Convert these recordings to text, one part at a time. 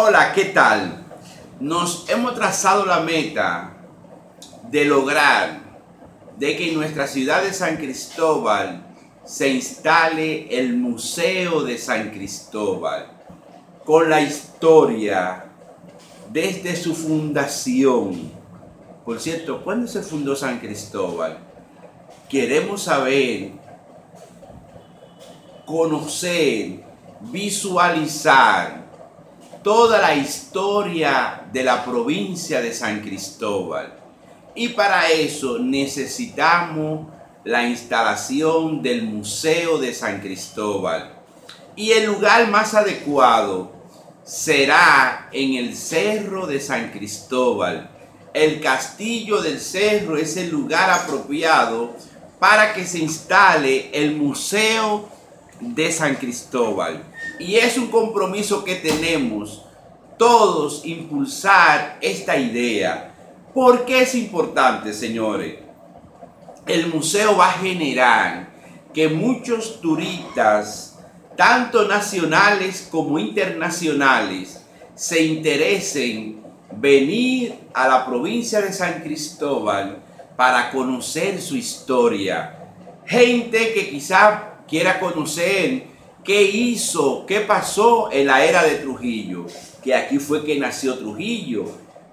Hola, ¿qué tal? Nos hemos trazado la meta de lograr de que en nuestra ciudad de San Cristóbal se instale el Museo de San Cristóbal con la historia desde su fundación. Por cierto, ¿cuándo se fundó San Cristóbal? Queremos saber, conocer, visualizar toda la historia de la provincia de San Cristóbal. Y para eso necesitamos la instalación del Museo de San Cristóbal. Y el lugar más adecuado será en el Cerro de San Cristóbal. El castillo del cerro es el lugar apropiado para que se instale el Museo de San Cristóbal. Y es un compromiso que tenemos todos impulsar esta idea. ¿Por qué es importante, señores? El museo va a generar que muchos turistas, tanto nacionales como internacionales, se interesen venir a la provincia de San Cristóbal para conocer su historia. Gente que quizá quiera conocer qué hizo, qué pasó en la era de Trujillo, que aquí fue que nació Trujillo.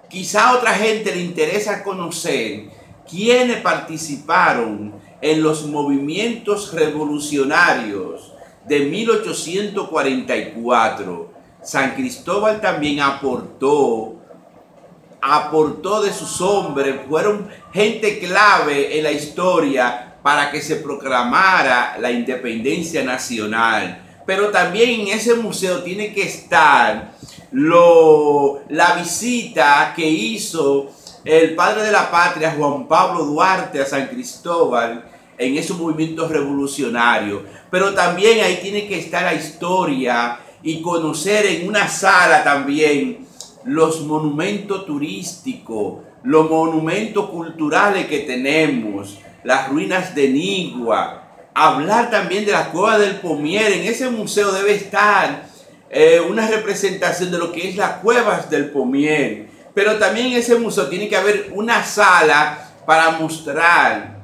Quizá a otra gente le interesa conocer quiénes participaron en los movimientos revolucionarios de 1844. San Cristóbal también aportó, aportó de sus hombres, fueron gente clave en la historia para que se proclamara la independencia nacional pero también en ese museo tiene que estar lo, la visita que hizo el padre de la patria, Juan Pablo Duarte, a San Cristóbal, en esos movimientos revolucionarios. Pero también ahí tiene que estar la historia y conocer en una sala también los monumentos turísticos, los monumentos culturales que tenemos, las ruinas de Nigua, hablar también de la cueva del Pomier. En ese museo debe estar eh, una representación de lo que es las cuevas del Pomier. Pero también en ese museo tiene que haber una sala para mostrar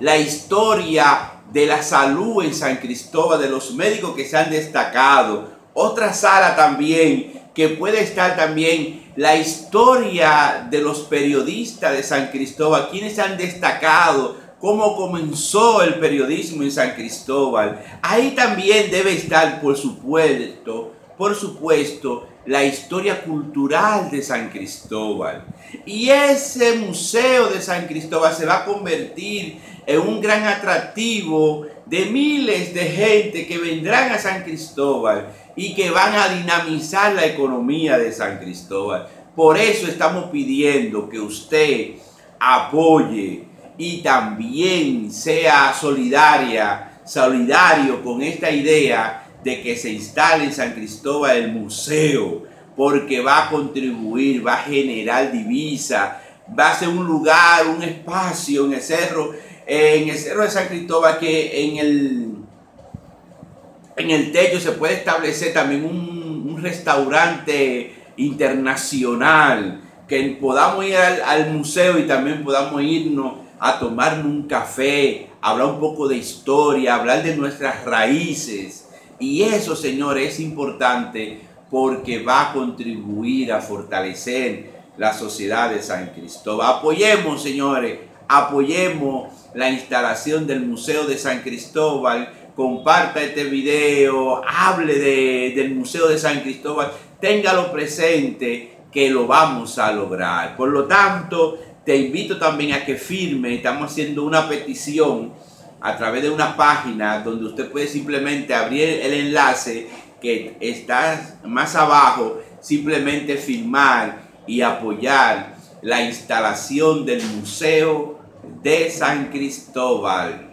la historia de la salud en San Cristóbal, de los médicos que se han destacado. Otra sala también que puede estar también la historia de los periodistas de San Cristóbal, quienes han destacado cómo comenzó el periodismo en San Cristóbal. Ahí también debe estar, por supuesto, por supuesto, la historia cultural de San Cristóbal. Y ese museo de San Cristóbal se va a convertir en un gran atractivo de miles de gente que vendrán a San Cristóbal y que van a dinamizar la economía de San Cristóbal. Por eso estamos pidiendo que usted apoye y también sea solidaria, solidario con esta idea de que se instale en San Cristóbal el museo, porque va a contribuir, va a generar divisa, va a ser un lugar, un espacio en el cerro, en el cerro de San Cristóbal que en el, en el techo se puede establecer también un, restaurante internacional, que podamos ir al, al museo y también podamos irnos a tomarnos un café, hablar un poco de historia, hablar de nuestras raíces. Y eso, señores, es importante porque va a contribuir a fortalecer la sociedad de San Cristóbal. Apoyemos, señores, apoyemos la instalación del Museo de San Cristóbal. Comparta este video, hable de, del Museo de San Cristóbal, téngalo presente que lo vamos a lograr. Por lo tanto, te invito también a que firme, estamos haciendo una petición a través de una página donde usted puede simplemente abrir el enlace que está más abajo, simplemente firmar y apoyar la instalación del Museo de San Cristóbal.